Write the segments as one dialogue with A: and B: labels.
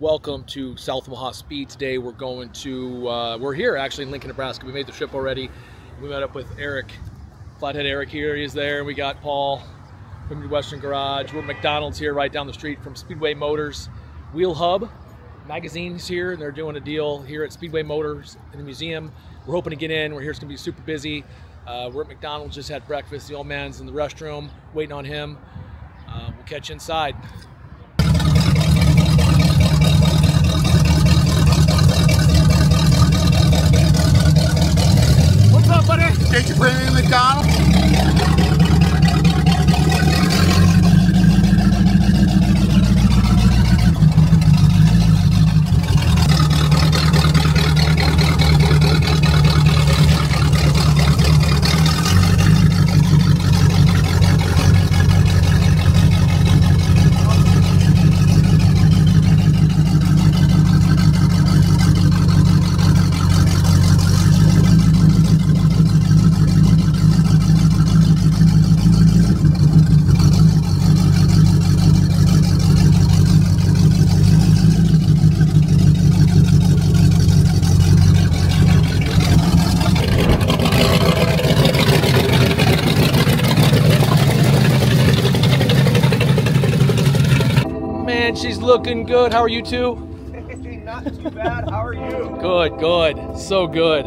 A: Welcome to South Omaha Speed. Today we're going to, uh, we're here actually in Lincoln, Nebraska. We made the trip already. We met up with Eric, Flathead Eric here, he is there. We got Paul from Midwestern Garage. We're at McDonald's here right down the street from Speedway Motors. Wheel Hub magazine's here and they're doing a deal here at Speedway Motors in the museum. We're hoping to get in. We're here, it's gonna be super busy. Uh, we're at McDonald's, just had breakfast. The old man's in the restroom waiting on him. Uh, we'll catch you inside. What's up, buddy?
B: Did you bring me McDonald's?
A: Man, she's looking good. How are you two?
B: Not too bad. How are you?
A: Good, good. So good.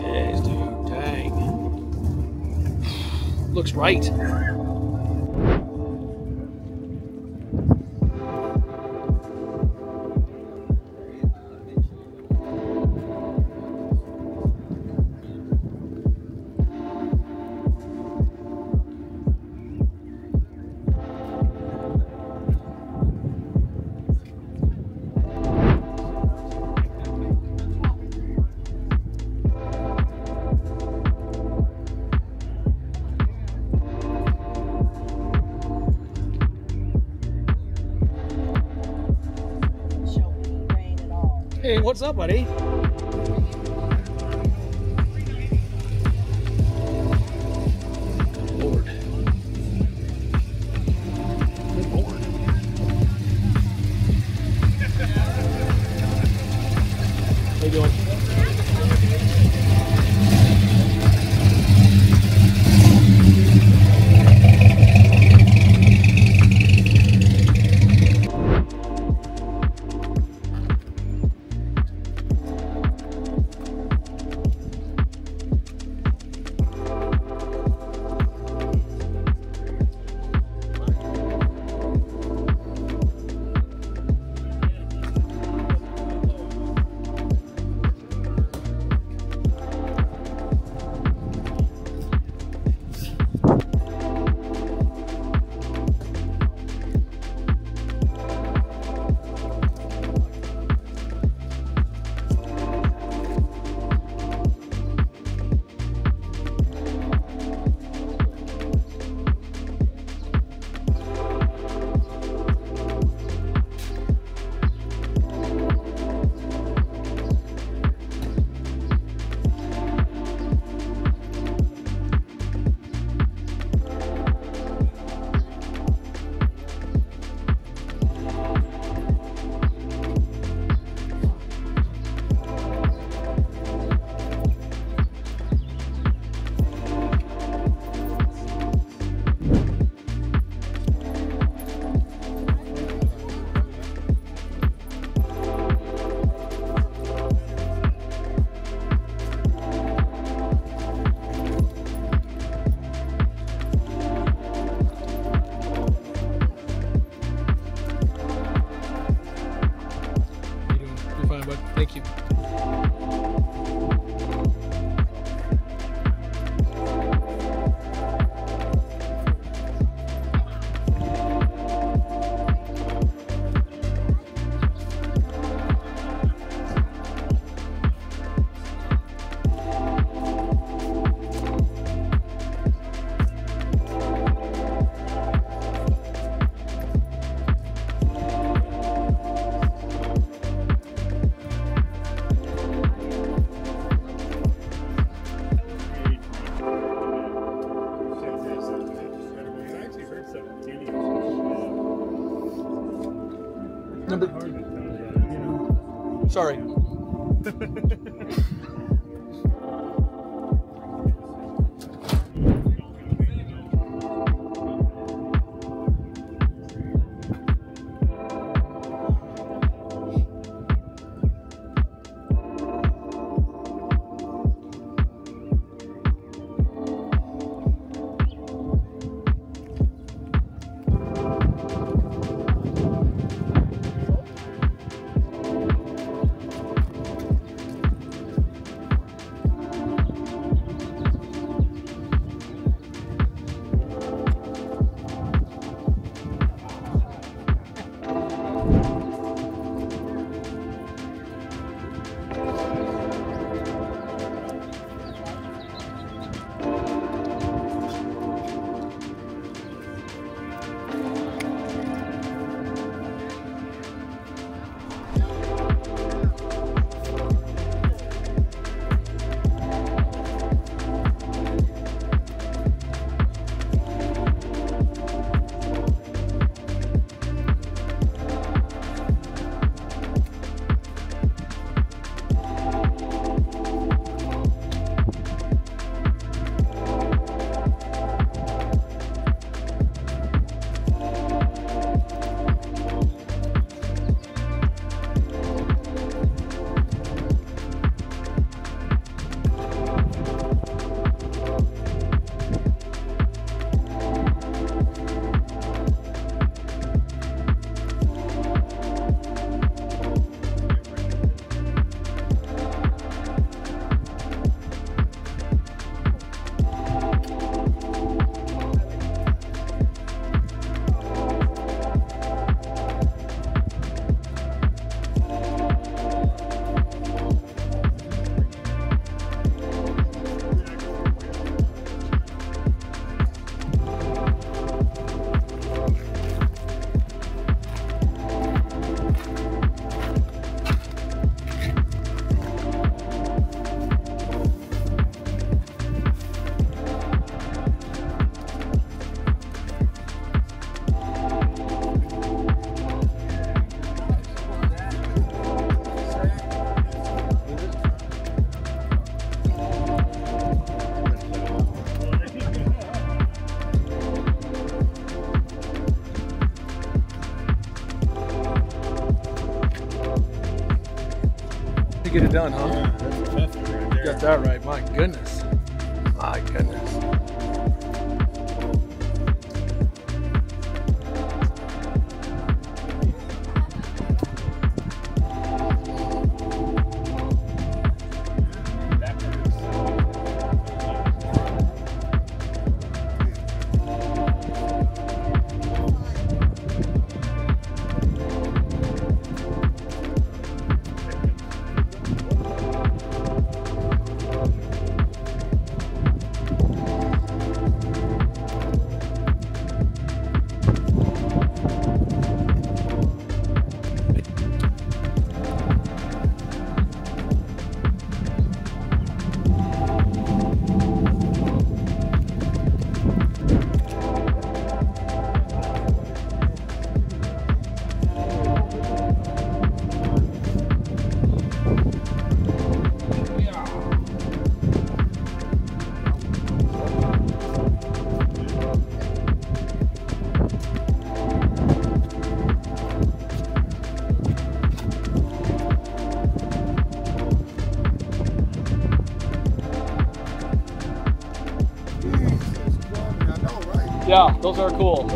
A: Jeez, dude. Dang. Looks right. Hey, what's up, buddy? Number. Sorry. To get it done, huh? Got that right. My goodness. Those are cool.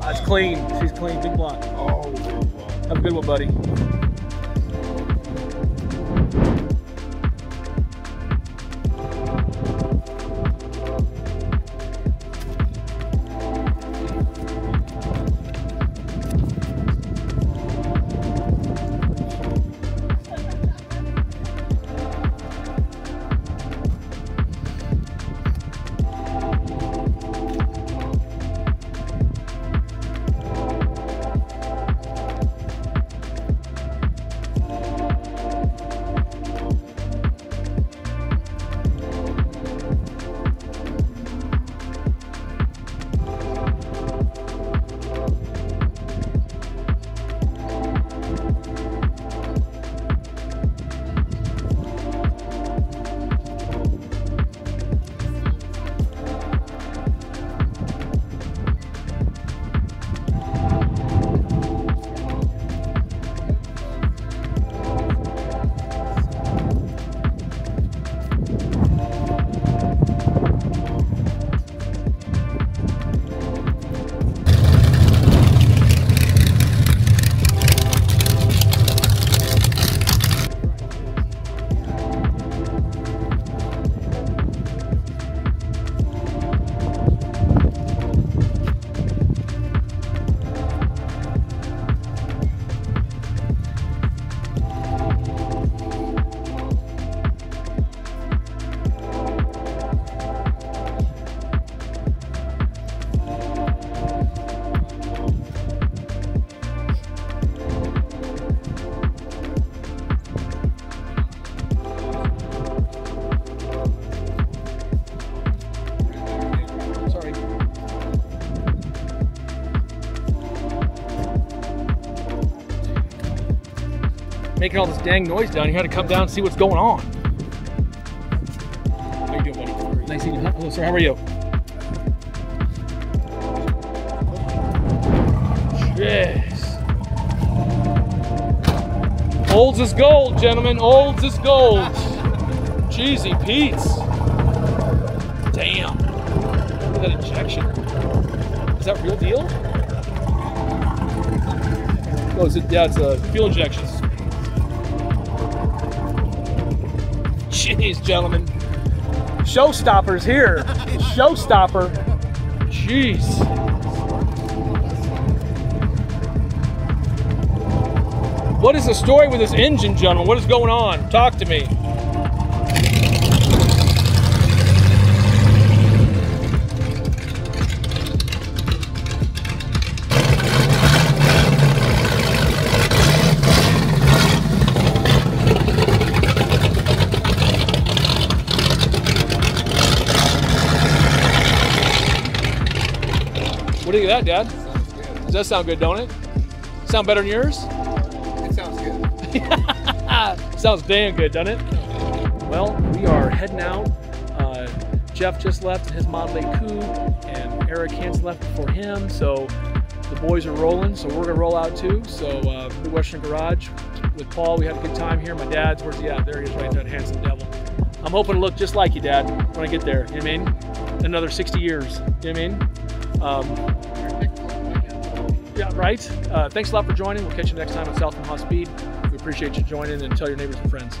A: Ah, That's clean. She's clean. Big block. Have a good one, buddy. Making all this dang noise down. You had to come down and see what's going on. How you doing, buddy? Nice seeing you. Hello, sir. How are you? Yes. Olds is gold, gentlemen. Olds is gold. Cheesy Pete's. Damn. Look at that injection. Is that real deal? Oh, is it? Yeah, it's a fuel injections. Jeez, gentlemen. Showstopper's here. Showstopper. Jeez. What is the story with this engine, gentlemen? What is going on? Talk to me. What do you think of that, Dad? Does that sound good, don't it? Sound better than yours?
B: It sounds good.
A: Sounds damn good, doesn't it? Well, we are heading out. Uh, Jeff just left in his Model A Coupe, and Eric Hansen left before him. So the boys are rolling, so we're gonna roll out too. So uh, Midwestern Garage with Paul. We had a good time here. My dad's, where's he at? There he is, right there, the handsome devil. I'm hoping to look just like you, Dad, when I get there. You know what I mean? Another 60 years. You know what I mean? Um, yeah, right. Uh, thanks a lot for joining. We'll catch you next time on South Omaha Speed. We appreciate you joining and tell your neighbors and friends.